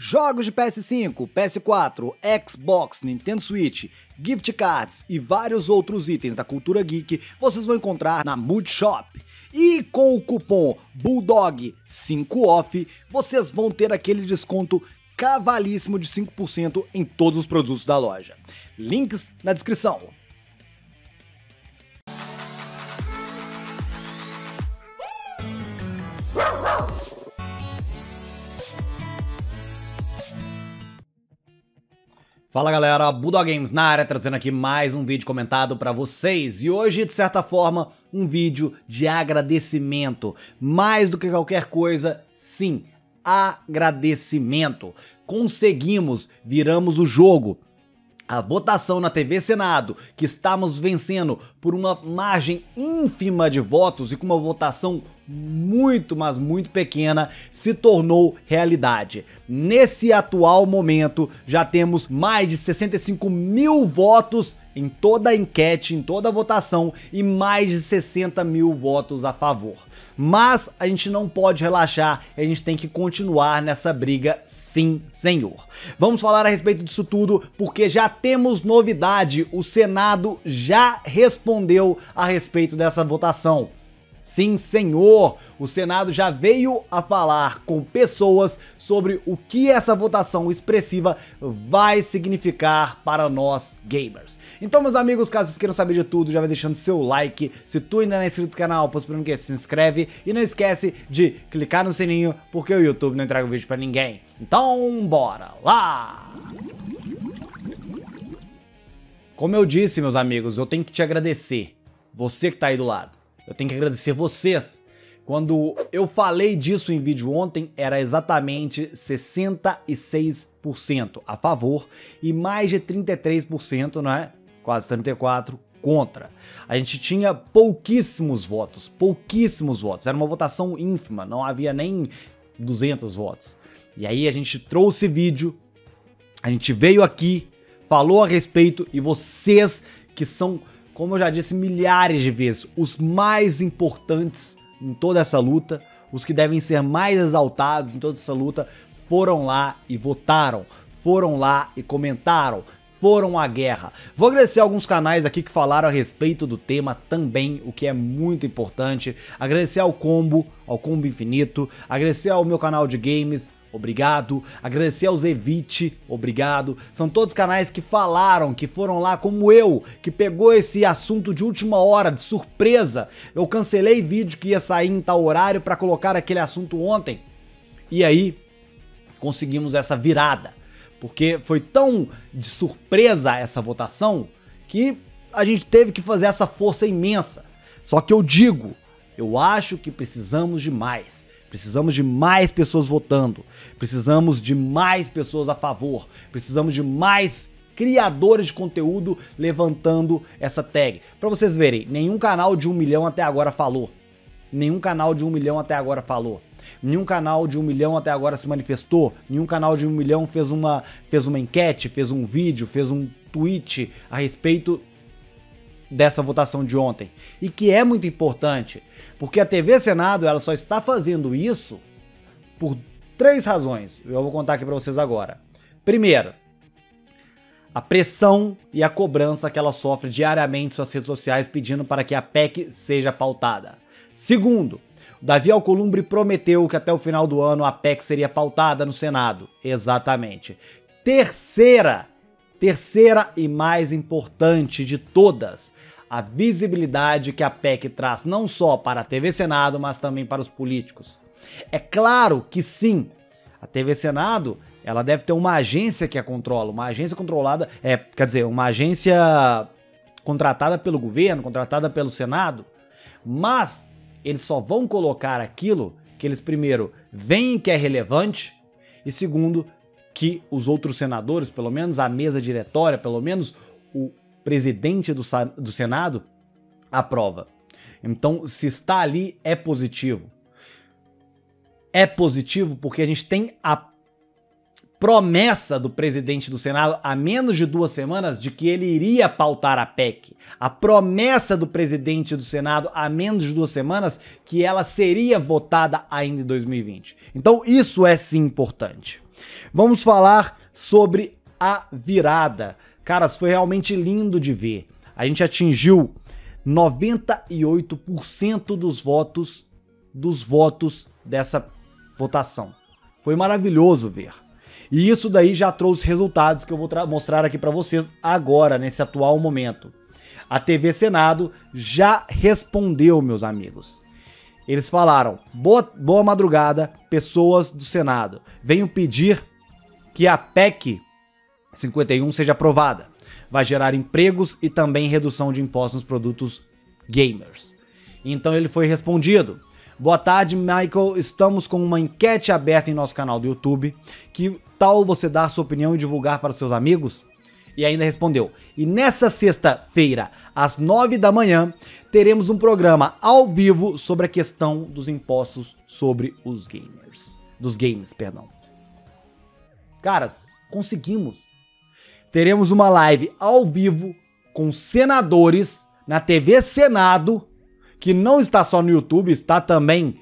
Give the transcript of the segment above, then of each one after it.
Jogos de PS5, PS4, Xbox, Nintendo Switch, gift cards e vários outros itens da cultura geek vocês vão encontrar na Mood Shop. E com o cupom BULLDOG5OFF vocês vão ter aquele desconto cavalíssimo de 5% em todos os produtos da loja. Links na descrição. Fala galera, Budol Games na área, trazendo aqui mais um vídeo comentado para vocês. E hoje, de certa forma, um vídeo de agradecimento. Mais do que qualquer coisa, sim, agradecimento. Conseguimos, viramos o jogo. A votação na TV Senado, que estamos vencendo por uma margem ínfima de votos e com uma votação muito, mas muito pequena, se tornou realidade. Nesse atual momento, já temos mais de 65 mil votos em toda a enquete, em toda a votação e mais de 60 mil votos a favor. Mas a gente não pode relaxar, a gente tem que continuar nessa briga, sim, senhor. Vamos falar a respeito disso tudo porque já temos novidade. O Senado já respondeu a respeito dessa votação. Sim, senhor! O Senado já veio a falar com pessoas sobre o que essa votação expressiva vai significar para nós gamers. Então, meus amigos, caso vocês queiram saber de tudo, já vai deixando seu like. Se tu ainda não é inscrito no canal, por que se inscreve e não esquece de clicar no sininho, porque o YouTube não entrega vídeo para ninguém. Então, bora lá! Como eu disse, meus amigos, eu tenho que te agradecer. Você que tá aí do lado. Eu tenho que agradecer vocês. Quando eu falei disso em vídeo ontem, era exatamente 66% a favor e mais de 33%, não é? Quase 34% contra. A gente tinha pouquíssimos votos, pouquíssimos votos. Era uma votação ínfima, não havia nem 200 votos. E aí a gente trouxe vídeo, a gente veio aqui, falou a respeito e vocês que são como eu já disse milhares de vezes, os mais importantes em toda essa luta, os que devem ser mais exaltados em toda essa luta, foram lá e votaram, foram lá e comentaram, foram à guerra. Vou agradecer alguns canais aqui que falaram a respeito do tema também, o que é muito importante. Agradecer ao Combo, ao Combo Infinito, agradecer ao meu canal de games, obrigado. Agradecer ao Zevite, obrigado. São todos canais que falaram, que foram lá como eu, que pegou esse assunto de última hora, de surpresa. Eu cancelei vídeo que ia sair em tal horário para colocar aquele assunto ontem. E aí conseguimos essa virada, porque foi tão de surpresa essa votação que a gente teve que fazer essa força imensa. Só que eu digo, eu acho que precisamos de mais. Precisamos de mais pessoas votando. Precisamos de mais pessoas a favor. Precisamos de mais criadores de conteúdo levantando essa tag. Para vocês verem, nenhum canal de um milhão até agora falou. Nenhum canal de um milhão até agora falou. Nenhum canal de um milhão até agora se manifestou. Nenhum canal de um milhão fez uma, fez uma enquete, fez um vídeo, fez um tweet a respeito dessa votação de ontem e que é muito importante, porque a TV Senado ela só está fazendo isso por três razões. Eu vou contar aqui para vocês agora. Primeiro, a pressão e a cobrança que ela sofre diariamente em suas redes sociais pedindo para que a PEC seja pautada. Segundo, Davi Alcolumbre prometeu que até o final do ano a PEC seria pautada no Senado. Exatamente. Terceira, terceira e mais importante de todas, a visibilidade que a PEC traz não só para a TV Senado, mas também para os políticos. É claro que sim, a TV Senado ela deve ter uma agência que a controla, uma agência controlada, é, quer dizer, uma agência contratada pelo governo, contratada pelo Senado, mas eles só vão colocar aquilo que eles primeiro veem que é relevante e segundo que os outros senadores, pelo menos a mesa diretória, pelo menos o presidente do, do Senado aprova. Então, se está ali, é positivo. É positivo porque a gente tem a promessa do presidente do Senado há menos de duas semanas de que ele iria pautar a PEC. A promessa do presidente do Senado há menos de duas semanas que ela seria votada ainda em 2020. Então isso é sim importante. Vamos falar sobre a virada. Caras, foi realmente lindo de ver. A gente atingiu 98% dos votos dos votos dessa votação. Foi maravilhoso ver. E isso daí já trouxe resultados que eu vou mostrar aqui para vocês agora, nesse atual momento. A TV Senado já respondeu, meus amigos. Eles falaram: boa, boa madrugada, pessoas do Senado. Venho pedir que a PEC 51 seja aprovada. Vai gerar empregos e também redução de impostos nos produtos gamers. Então ele foi respondido. Boa tarde, Michael. Estamos com uma enquete aberta em nosso canal do YouTube. Que tal você dar sua opinião e divulgar para seus amigos? E ainda respondeu: E nessa sexta-feira, às nove da manhã, teremos um programa ao vivo sobre a questão dos impostos sobre os gamers. Dos games, perdão. Caras, conseguimos. Teremos uma live ao vivo com senadores na TV Senado que não está só no YouTube, está também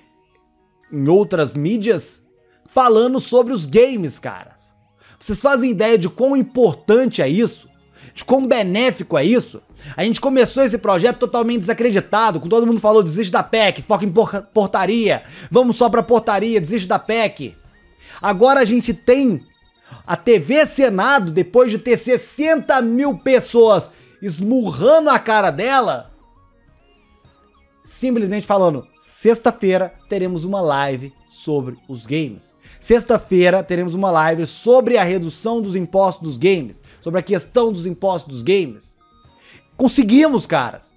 em outras mídias, falando sobre os games, caras. Vocês fazem ideia de quão importante é isso? De quão benéfico é isso? A gente começou esse projeto totalmente desacreditado, com todo mundo falou desiste da PEC, foca em portaria, vamos só pra portaria, desiste da PEC. Agora a gente tem a TV Senado, depois de ter 60 mil pessoas esmurrando a cara dela, simplesmente falando: sexta-feira teremos uma live sobre os games. Sexta-feira teremos uma live sobre a redução dos impostos dos games, sobre a questão dos impostos dos games. Conseguimos, caras.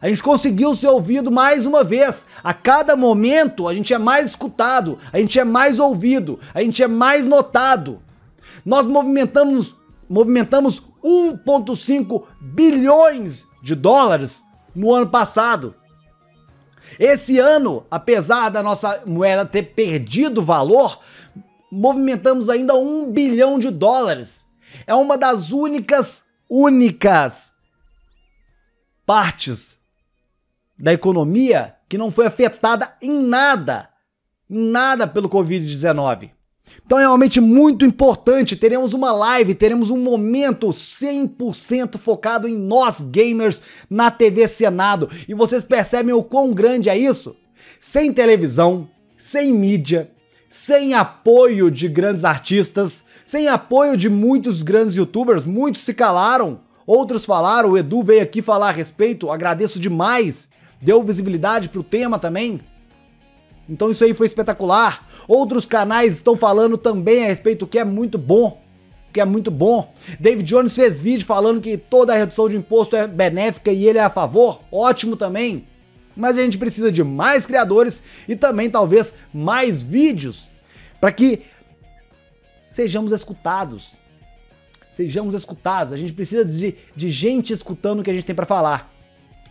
A gente conseguiu ser ouvido mais uma vez. A cada momento a gente é mais escutado, a gente é mais ouvido, a gente é mais notado. Nós movimentamos movimentamos 1.5 bilhões de dólares no ano passado. Esse ano, apesar da nossa moeda ter perdido valor, movimentamos ainda um bilhão de dólares. É uma das únicas, únicas partes da economia que não foi afetada em nada, em nada pelo Covid-19. Então é realmente muito importante. Teremos uma live, teremos um momento 100% focado em nós gamers na TV Senado. E vocês percebem o quão grande é isso? Sem televisão, sem mídia, sem apoio de grandes artistas, sem apoio de muitos grandes youtubers, muitos se calaram, outros falaram, o Edu veio aqui falar a respeito, agradeço demais, deu visibilidade pro tema também. Então isso aí foi espetacular. Outros canais estão falando também a respeito, que é muito bom. Que é muito bom. David Jones fez vídeo falando que toda a redução de imposto é benéfica e ele é a favor. Ótimo também. Mas a gente precisa de mais criadores e também talvez mais vídeos para que sejamos escutados. Sejamos escutados. A gente precisa de, de gente escutando o que a gente tem para falar.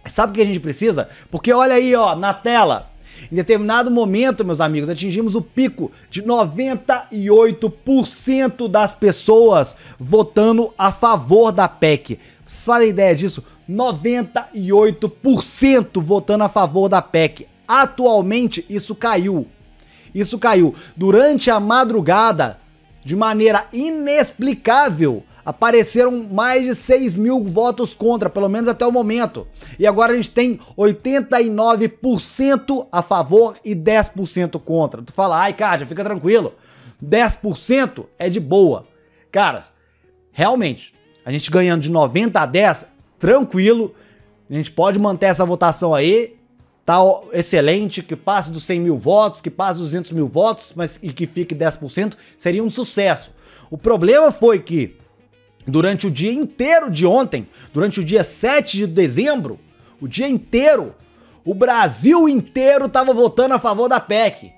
Sabe o que a gente precisa? Porque olha aí, ó, na tela. Em determinado momento, meus amigos, atingimos o pico de 98% das pessoas votando a favor da PEC. Vocês fazem ideia disso? 98% votando a favor da PEC. Atualmente, isso caiu. Isso caiu. Durante a madrugada, de maneira inexplicável, apareceram mais de 6 mil votos contra, pelo menos até o momento. E agora a gente tem 89% a favor e 10% contra. Tu fala, ai, Kátia, fica tranquilo. 10% é de boa. Caras, realmente, a gente ganhando de 90 a 10, tranquilo. A gente pode manter essa votação aí. Tá excelente, que passe dos 100 mil votos, que passe dos 200 mil votos, mas e que fique 10%, seria um sucesso. O problema foi que durante o dia inteiro de ontem, durante o dia 7 de dezembro, o dia inteiro, o Brasil inteiro estava votando a favor da PEC.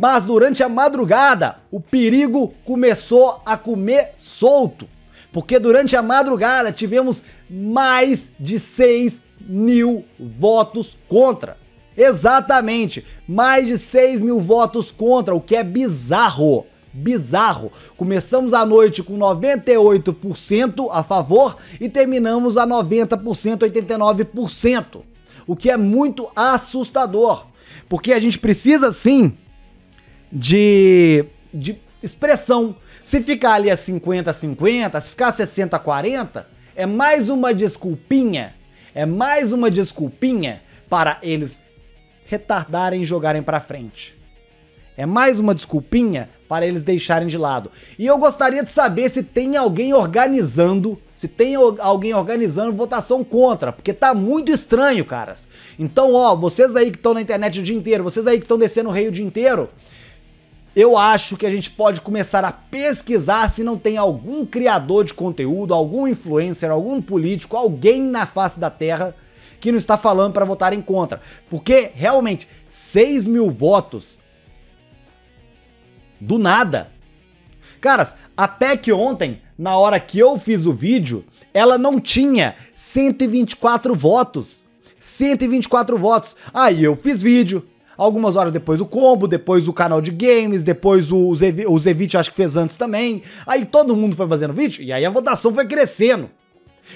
Mas durante a madrugada, o perigo começou a comer solto. Porque durante a madrugada tivemos mais de 6 mil votos contra. Exatamente, mais de 6 mil votos contra, o que é bizarro. Bizarro. Começamos a noite com 98% a favor e terminamos a 90%, 89%. O que é muito assustador. Porque a gente precisa sim de, de expressão. Se ficar ali a 50-50, se ficar 60-40, é mais uma desculpinha. É mais uma desculpinha para eles retardarem e jogarem para frente. É mais uma desculpinha para eles deixarem de lado. E eu gostaria de saber se tem alguém organizando, se tem alguém organizando votação contra, porque tá muito estranho, caras. Então, ó, vocês aí que estão na internet o dia inteiro, vocês aí que estão descendo o rei o dia inteiro, eu acho que a gente pode começar a pesquisar se não tem algum criador de conteúdo, algum influencer, algum político, alguém na face da Terra que não está falando para votar em contra. Porque, realmente, 6 mil votos do nada. Caras, a PEC ontem, na hora que eu fiz o vídeo, ela não tinha 124 votos. 124 votos. Aí eu fiz vídeo, Algumas horas depois o combo, depois o canal de games, depois o, o Zevich acho que fez antes também. Aí todo mundo foi fazendo vídeo e aí a votação foi crescendo.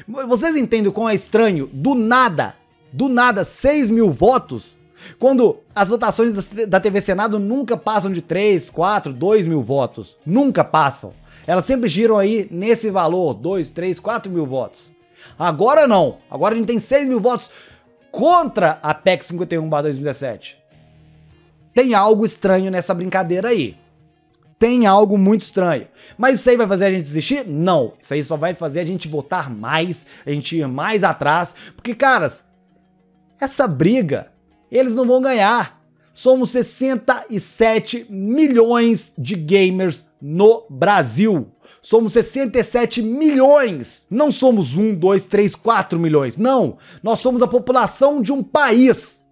Vocês entendem como é estranho? Do nada, do nada, 6 mil votos, quando as votações da TV Senado nunca passam de 3, 4, 2 mil votos. Nunca passam. Elas sempre giram aí nesse valor, 2, 3, 4 mil votos. Agora não. Agora a gente tem 6 mil votos contra a PEC 51-2017 tem algo estranho nessa brincadeira aí. Tem algo muito estranho. Mas isso aí vai fazer a gente desistir? Não. Isso aí só vai fazer a gente votar mais, a gente ir mais atrás. Porque, caras, essa briga, eles não vão ganhar. Somos 67 milhões de gamers no Brasil. Somos 67 milhões. Não somos 1, 2, 3, 4 milhões. Não. Nós somos a população de um país.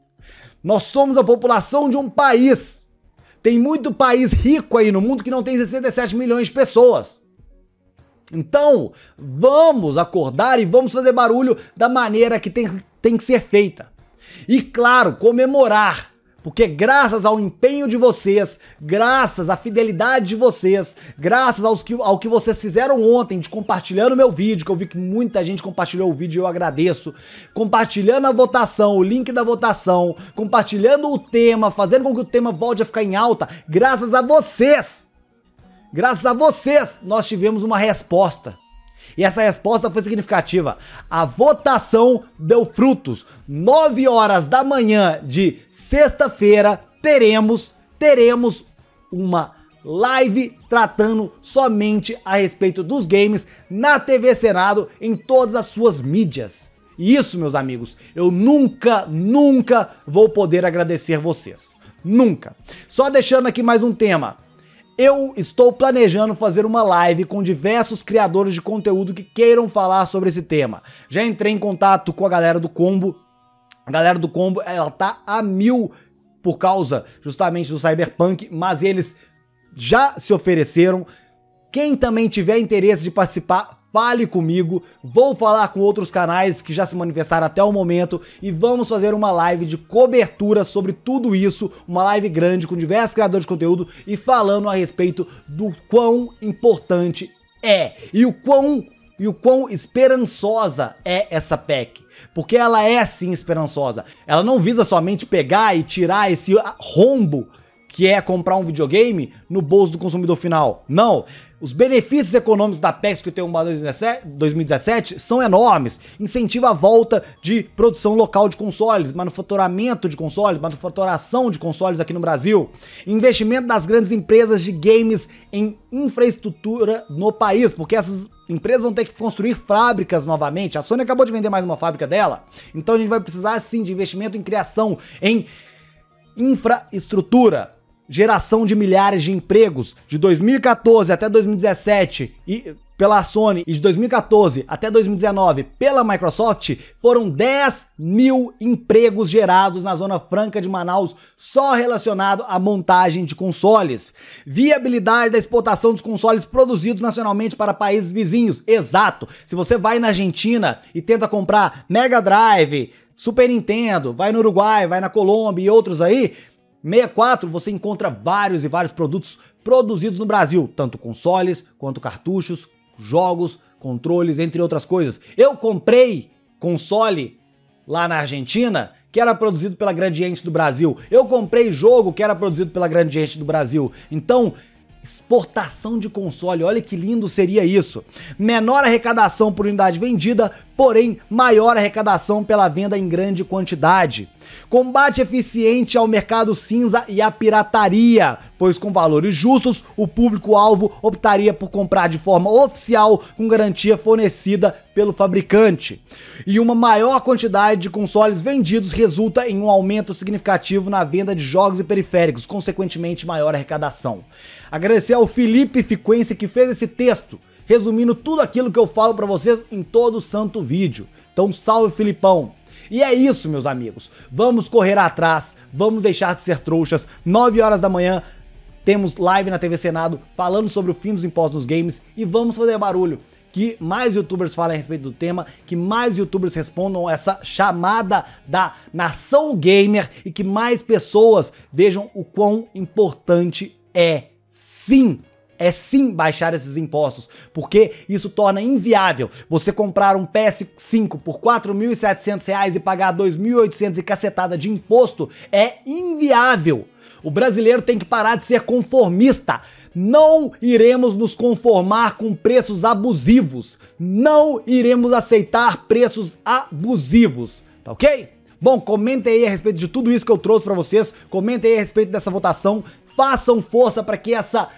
Nós somos a população de um país. Tem muito país rico aí no mundo que não tem 67 milhões de pessoas. Então, vamos acordar e vamos fazer barulho da maneira que tem, tem que ser feita. E claro, comemorar porque graças ao empenho de vocês, graças à fidelidade de vocês, graças aos que, ao que vocês fizeram ontem de compartilhando meu vídeo, que eu vi que muita gente compartilhou o vídeo e eu agradeço, compartilhando a votação, o link da votação, compartilhando o tema, fazendo com que o tema volte a ficar em alta, graças a vocês, graças a vocês, nós tivemos uma resposta. E essa resposta foi significativa. A votação deu frutos. 9 horas da manhã de sexta-feira teremos teremos uma live tratando somente a respeito dos games na TV Senado em todas as suas mídias. E isso, meus amigos, eu nunca, nunca vou poder agradecer vocês. Nunca. Só deixando aqui mais um tema. Eu estou planejando fazer uma live com diversos criadores de conteúdo que queiram falar sobre esse tema. Já entrei em contato com a galera do Combo. A galera do Combo, ela tá a mil por causa justamente do Cyberpunk, mas eles já se ofereceram. Quem também tiver interesse de participar, fale comigo, vou falar com outros canais que já se manifestaram até o momento e vamos fazer uma live de cobertura sobre tudo isso, uma live grande com diversos criadores de conteúdo e falando a respeito do quão importante é e o quão e o quão esperançosa é essa PEC. Porque ela é sim esperançosa. Ela não visa somente pegar e tirar esse rombo que é comprar um videogame no bolso do consumidor final. Não. Os benefícios econômicos da PEC que tem um 2017 são enormes. Incentiva a volta de produção local de consoles, manufaturamento de consoles, manufaturação de consoles aqui no Brasil, investimento das grandes empresas de games em infraestrutura no país, porque essas empresas vão ter que construir fábricas novamente. A Sony acabou de vender mais uma fábrica dela, então a gente vai precisar sim de investimento em criação, em infraestrutura geração de milhares de empregos de 2014 até 2017 e pela Sony e de 2014 até 2019 pela Microsoft foram 10 mil empregos gerados na Zona Franca de Manaus só relacionado à montagem de consoles. Viabilidade da exportação dos consoles produzidos nacionalmente para países vizinhos. Exato. Se você vai na Argentina e tenta comprar Mega Drive, Super Nintendo, vai no Uruguai, vai na Colômbia e outros aí, 64 você encontra vários e vários produtos produzidos no Brasil, tanto consoles quanto cartuchos, jogos, controles, entre outras coisas. Eu comprei console lá na Argentina que era produzido pela Gradiente do Brasil. Eu comprei jogo que era produzido pela Gradiente do Brasil. Então, exportação de console, olha que lindo seria isso. Menor arrecadação por unidade vendida, porém maior arrecadação pela venda em grande quantidade. Combate eficiente ao mercado cinza e à pirataria, pois com valores justos, o público-alvo optaria por comprar de forma oficial com garantia fornecida pelo fabricante. E uma maior quantidade de consoles vendidos resulta em um aumento significativo na venda de jogos e periféricos, consequentemente maior arrecadação. Agradecer ao Felipe Frequência que fez esse texto resumindo tudo aquilo que eu falo para vocês em todo santo vídeo. Então salve Filipão! E é isso, meus amigos. Vamos correr atrás, vamos deixar de ser trouxas. 9 horas da manhã temos live na TV Senado falando sobre o fim dos impostos nos games e vamos fazer barulho. Que mais youtubers falem a respeito do tema, que mais youtubers respondam essa chamada da nação gamer e que mais pessoas vejam o quão importante é sim é sim baixar esses impostos, porque isso torna inviável você comprar um PS5 por R$ 4.700 e pagar 2.800 e cacetada de imposto é inviável. O brasileiro tem que parar de ser conformista. Não iremos nos conformar com preços abusivos. Não iremos aceitar preços abusivos, tá ok? Bom, comentem aí a respeito de tudo isso que eu trouxe para vocês. Comentem aí a respeito dessa votação. Façam força para que essa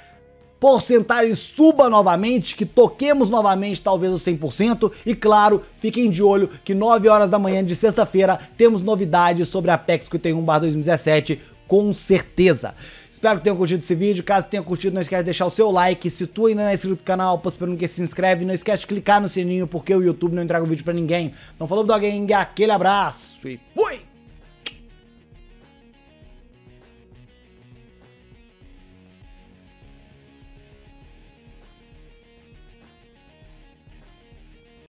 porcentagem suba novamente, que toquemos novamente talvez os 100% e claro, fiquem de olho que 9 horas da manhã de sexta-feira temos novidades sobre a Apex 51/2017 com certeza. Espero que tenham curtido esse vídeo. Caso tenha curtido, não esquece de deixar o seu like. Se tu ainda não é inscrito no canal, esperando que se inscreve. Não esquece de clicar no sininho, porque o YouTube não entrega o vídeo pra ninguém. Não falou do alguém, aquele abraço e fui!